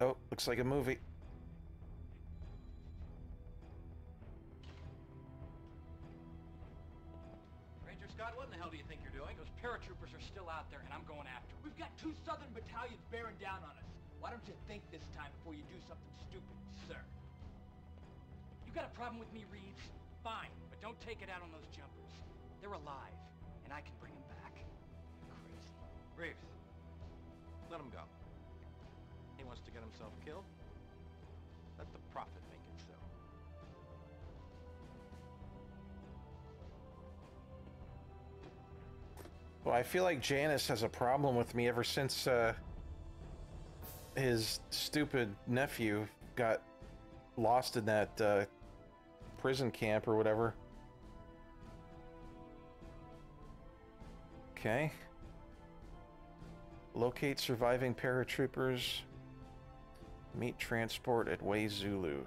Oh, looks like a movie. Ranger Scott, what in the hell do you think you're doing? Those paratroopers are still out there, and I'm going after them. We've got two southern battalions bearing down on us. Why don't you think this time before you do something stupid, sir? You got a problem with me, Reeves? Fine, but don't take it out on those jumpers. They're alive, and I can bring them back. Crazy. Reeves, let them go. Wants to get himself killed. Let the prophet make it so. Well, I feel like Janice has a problem with me ever since uh, his stupid nephew got lost in that uh, prison camp or whatever. Okay. Locate surviving paratroopers. Meet transport at Way Zulu.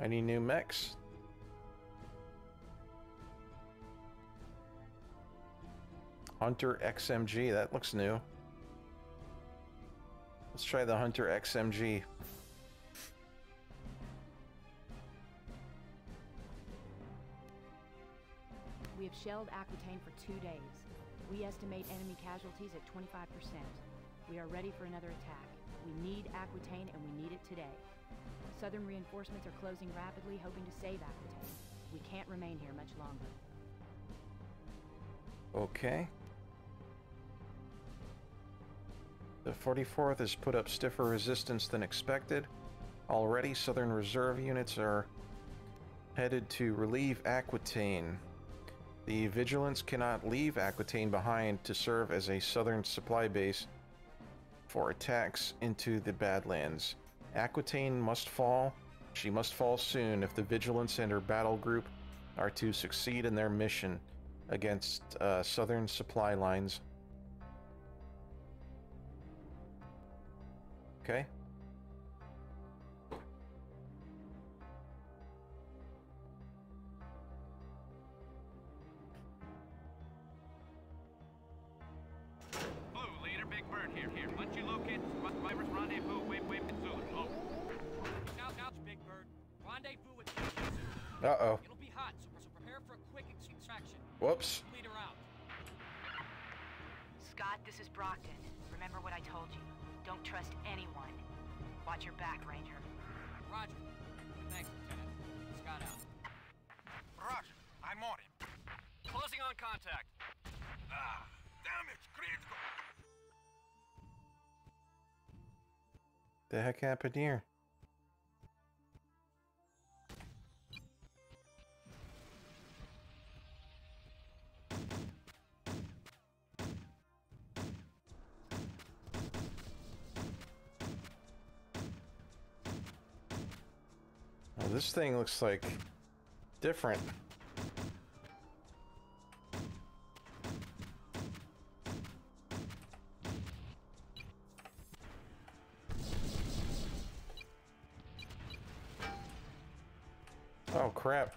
Any new mechs? Hunter XMG, that looks new. Let's try the Hunter XMG. Shelled Aquitaine for two days. We estimate enemy casualties at 25%. We are ready for another attack. We need Aquitaine and we need it today. Southern reinforcements are closing rapidly, hoping to save Aquitaine. We can't remain here much longer. Okay. The 44th has put up stiffer resistance than expected. Already, Southern Reserve units are headed to relieve Aquitaine. The Vigilance cannot leave Aquitaine behind to serve as a Southern supply base for attacks into the Badlands. Aquitaine must fall. She must fall soon if the Vigilance and her battle group are to succeed in their mission against uh, Southern supply lines. Okay. Uh-oh. It'll be hot, so, so prepare for a quick extraction. Whoops. Lead her out. Scott, this is Brockton. Remember what I told you. Don't trust anyone. Watch your back, Ranger. Roger. Thanks, Lieutenant. Scott out. Roger, I'm on him. Closing on contact. Ah, damage, critical. The heck happened here? This thing looks like different. Oh crap.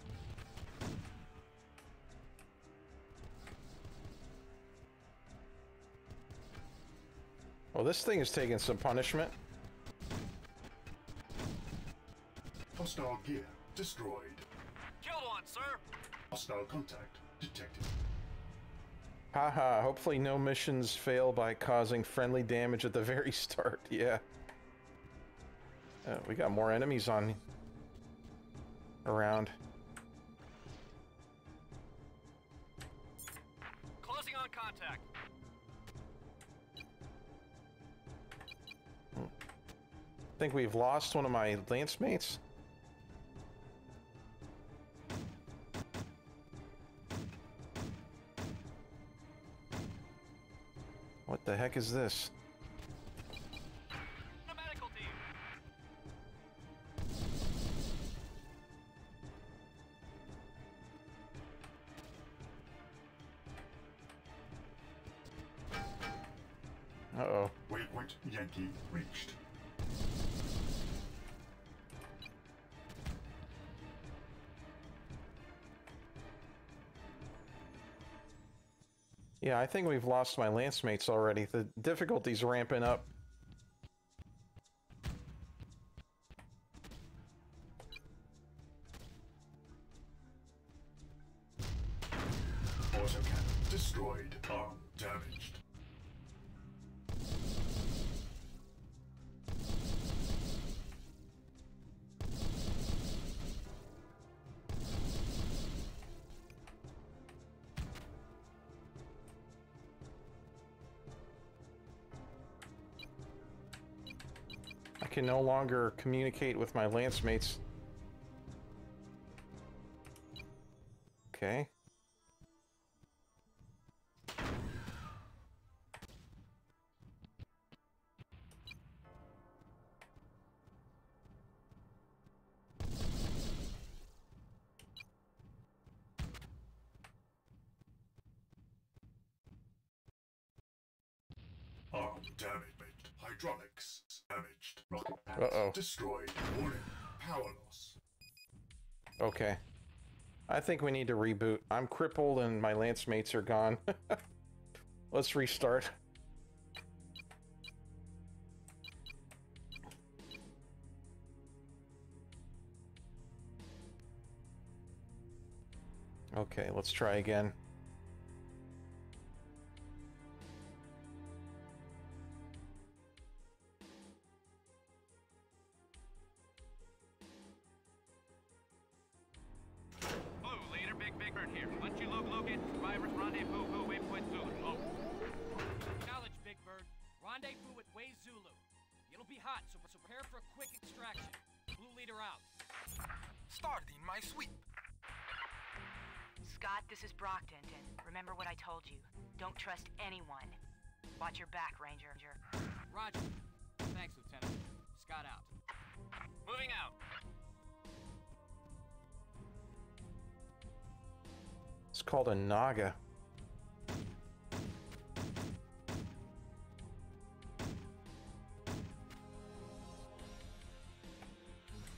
Well, this thing is taking some punishment. Hostile gear destroyed. Killed one, sir. Hostile contact detected. Haha, hopefully no missions fail by causing friendly damage at the very start, yeah. Uh, we got more enemies on... around. Closing on contact. I think we've lost one of my lance mates. What the heck is this? The medical team. Uh-oh. Waypoint Yankee reached. Yeah, I think we've lost my lance mates already. The difficulty's ramping up. Autocannon destroyed. Arm damaged. Can no longer communicate with my lance mates. Okay. Oh, Arm damaged. Hydraulics damaged. Rocket pads Uh-oh. destroyed. Warning. Power loss. Okay. I think we need to reboot. I'm crippled and my lance mates are gone. Let's restart. Okay, let's try again. Quick extraction. Blue leader out. Starting my sweep. Scott, this is Brockton, and remember what I told you. Don't trust anyone. Watch your back, Ranger. Roger. Thanks, Lieutenant. Scott out. Moving out. It's called a Naga.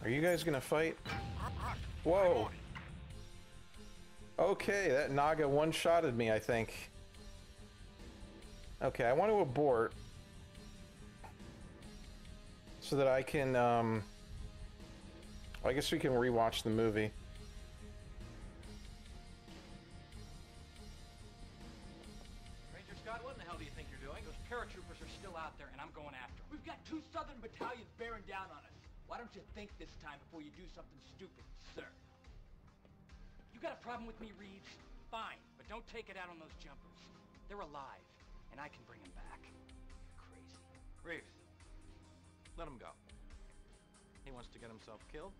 Are you guys gonna fight? Whoa. Okay, that Naga one-shotted me, I think. Okay, I want to abort. So that I can, um... I guess we can rewatch the movie. Ranger Scott, what in the hell do you think you're doing? Those paratroopers are still out there, and I'm going after them. We've got two Southern battalions bearing down on us. Why don't you think this time before you do something stupid, sir? You got a problem with me, Reeves? Fine, but don't take it out on those jumpers. They're alive, and I can bring them back. You're crazy. Reeves, let him go. He wants to get himself killed.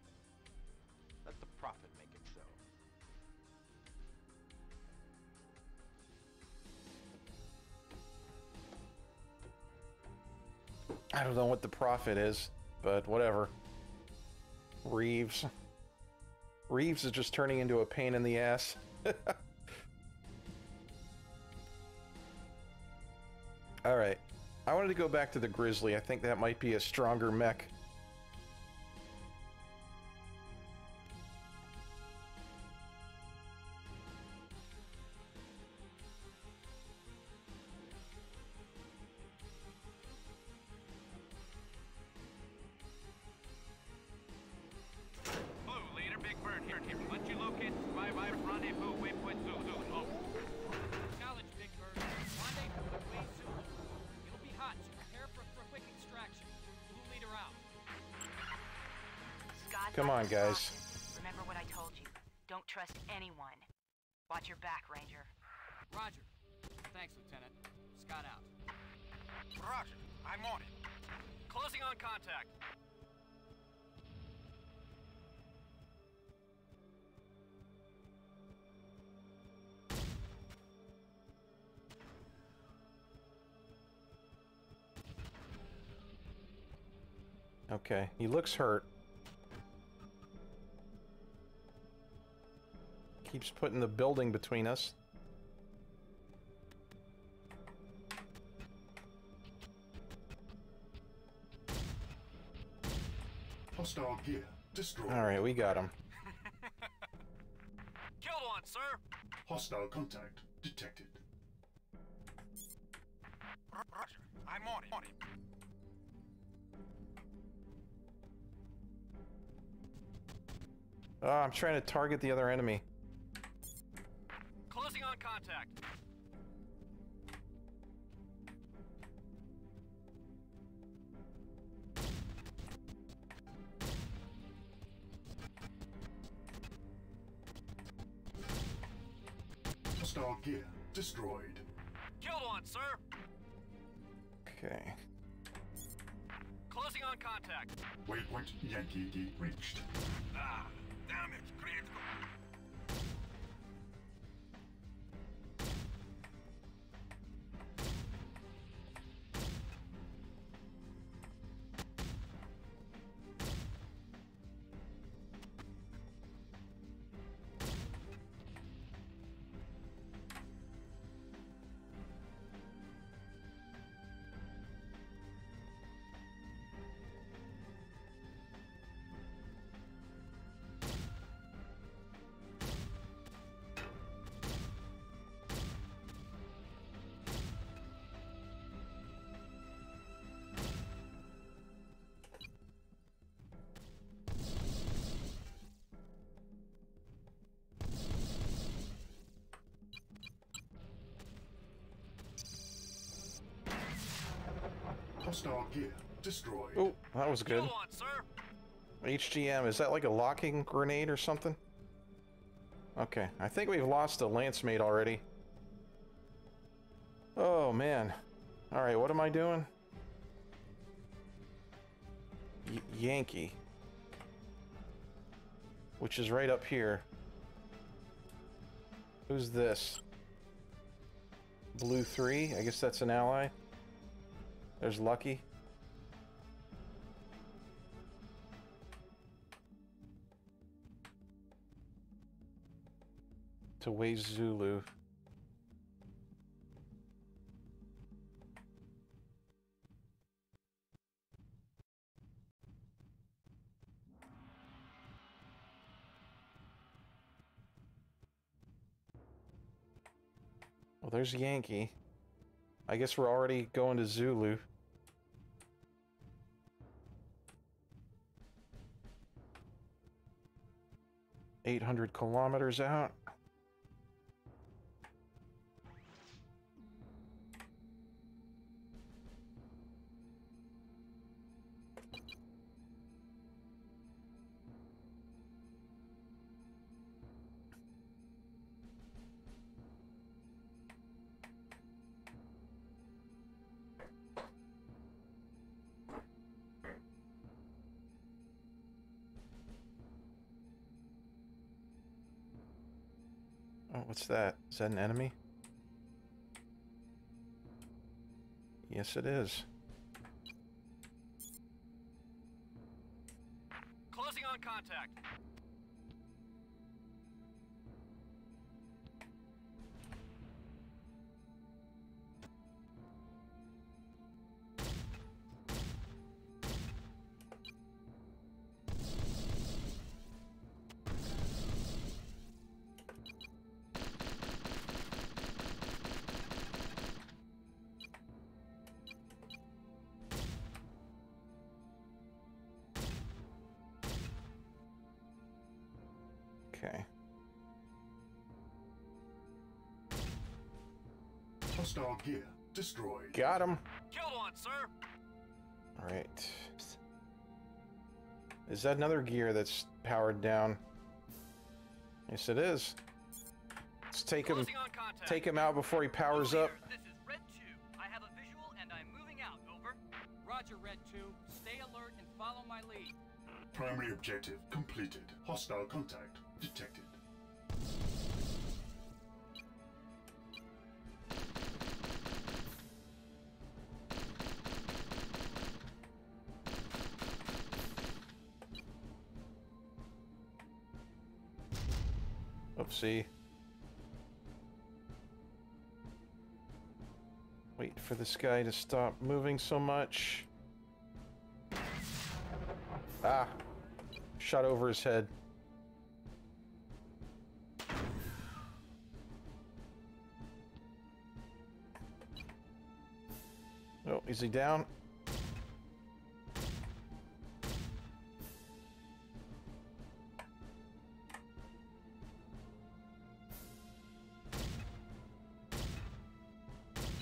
Let the prophet make it so. I don't know what the profit is, but whatever. Reeves. Reeves is just turning into a pain in the ass. Alright. I wanted to go back to the Grizzly. I think that might be a stronger mech. Your back, Ranger. Roger. Thanks, Lieutenant. Scott out. Roger. I'm on it. Closing on contact. Okay, he looks hurt. Keeps putting the building between us. Hostile gear destroyed. Alright, we got him. Killed one, sir. Hostile contact detected. Roger. I'm on it. On it. Oh, I'm trying to target the other enemy. Closing on contact. Hostile gear destroyed. Killed one, sir. Okay. Closing on contact. Waypoint Yankee D reached. Ah, damage critical. Hostile gear destroyed. Oh, that was good. Killed one, sir. HGM, is that like a locking grenade or something? Okay, I think we've lost a lance mate already. Oh man. Alright, what am I doing? Y Yankee. Which is right up here. Who's this? Blue 3? I guess that's an ally. There's Lucky. to Way Zulu. Well, there's Yankee. I guess we're already going to Zulu. Eight hundred kilometers out. Oh, what's that? Is that an enemy? Yes, it is. Closing on contact. Okay. Hostile gear destroyed. Got him. Killed one, sir. All right. Is that another gear that's powered down? Yes, it is. Let's take him. Closing on. Take him out before he powers Blue up. This is Red 2. I have a visual and I'm moving out. Over. Roger, Red 2. Stay alert and follow my lead. Primary objective completed. Hostile contact detected. Oopsie. Wait for this guy to stop moving so much. Ah. Shot over his head. Is he down?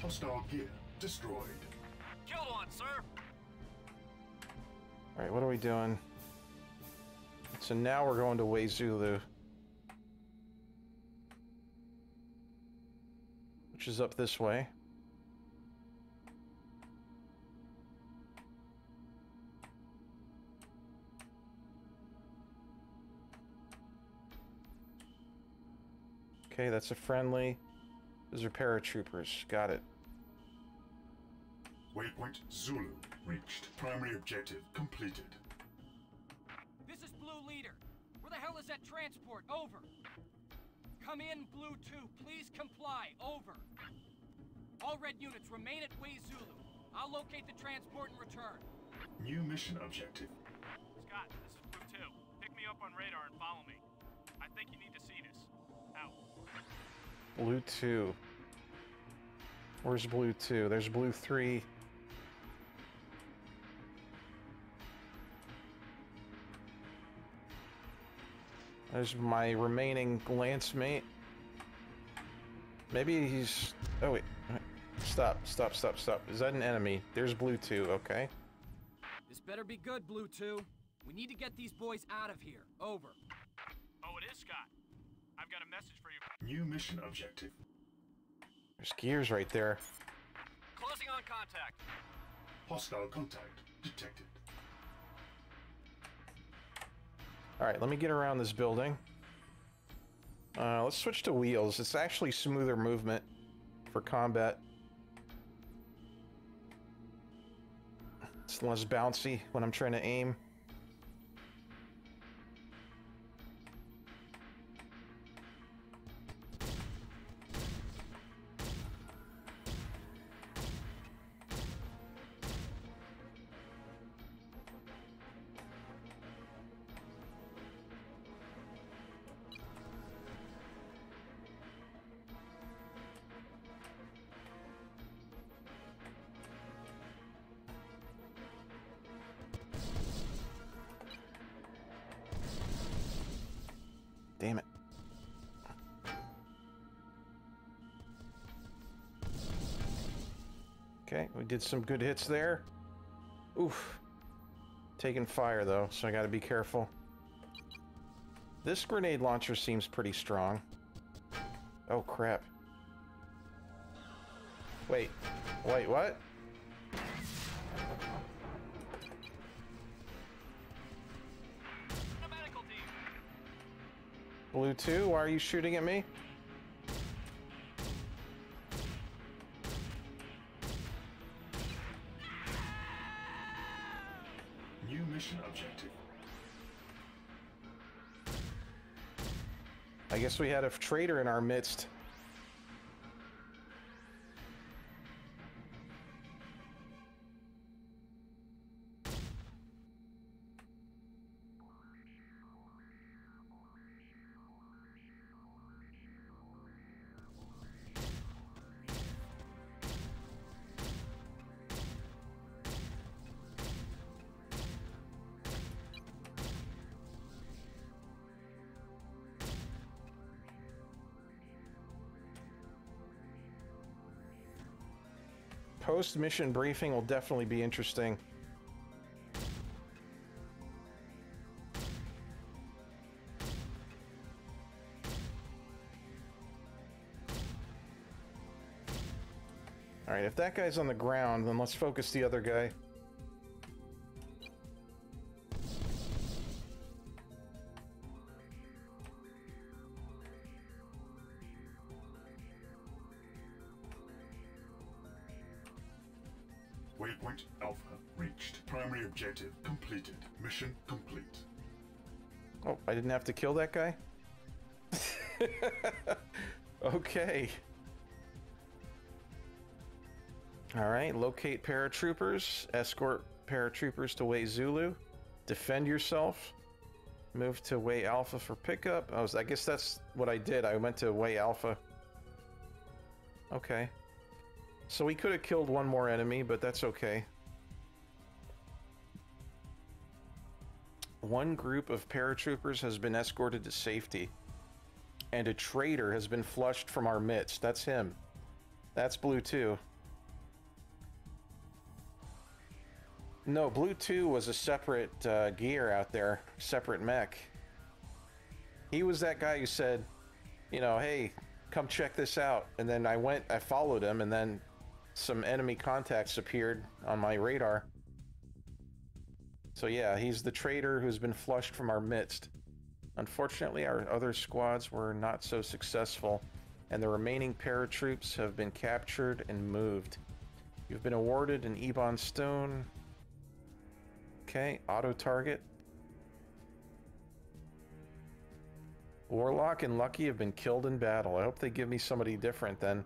Hostile gear destroyed. Killed one, sir. Alright, what are we doing? So now we're going to Way Zulu. Which is up this way. Okay, that's a friendly. Those are paratroopers. Got it. Waypoint Zulu reached. Primary objective completed. This is Blue Leader. Where the hell is that transport? Over. Come in, Blue 2. Please comply. Over. All red units remain at Way Zulu. I'll locate the transport and return. New mission objective. Scott, this is Blue 2. Pick me up on radar and follow me. I think you need to see this. Out. Blue 2. Where's Blue 2? There's Blue 3. There's my remaining lance mate. Maybe he's... Oh, wait. Stop, stop, stop, stop. Is that an enemy? There's Blue 2, okay. This better be good, Blue 2. We need to get these boys out of here. Over. Oh, it is Scott. I've got a message for you. New mission objective. There's gears right there. Closing on contact. Hostile contact detected. Alright, let me get around this building. Uh, let's switch to wheels. It's actually smoother movement for combat. It's less bouncy when I'm trying to aim. Okay, we did some good hits there. Oof. Taking fire though, so I gotta be careful. This grenade launcher seems pretty strong. Oh crap. Wait. Wait, what? Blue 2, why are you shooting at me? Guess we had a traitor in our midst. Post mission briefing will definitely be interesting. Alright, if that guy's on the ground, then let's focus the other guy. Objective completed. Mission complete. Oh, I didn't have to kill that guy? okay. Alright, locate paratroopers, escort paratroopers to Way Zulu, defend yourself, move to Way Alpha for pickup. Oh, I, was, I guess that's what I did. I went to Way Alpha. Okay. So we could have killed one more enemy, but that's okay. One group of paratroopers has been escorted to safety. And a traitor has been flushed from our midst. That's him. That's Blue 2. No, Blue 2 was a separate uh, gear out there, separate mech. He was that guy who said, you know, hey, come check this out. And then I went, I followed him, and then some enemy contacts appeared on my radar. So yeah, he's the traitor who's been flushed from our midst. Unfortunately, our other squads were not so successful, and the remaining paratroops have been captured and moved. You've been awarded an Ebon Stone. Okay, auto target. Warlock and Lucky have been killed in battle. I hope they give me somebody different then.